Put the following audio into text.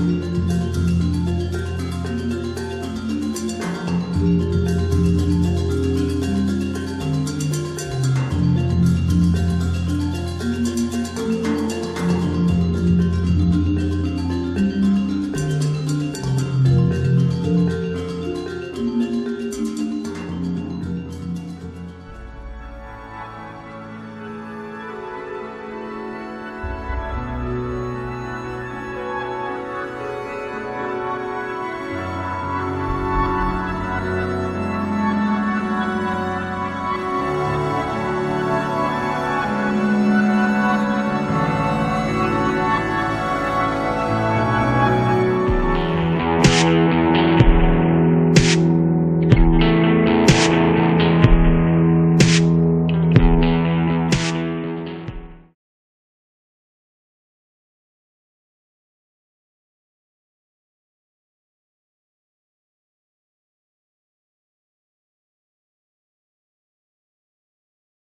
Música